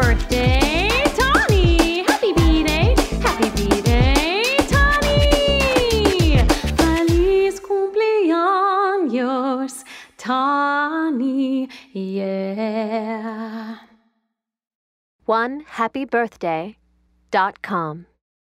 birthday, Tawny! Happy B-Day, happy B-Day, Tawny! Feliz cumpleaños, Tawny, yeah. One happy birthday dot com.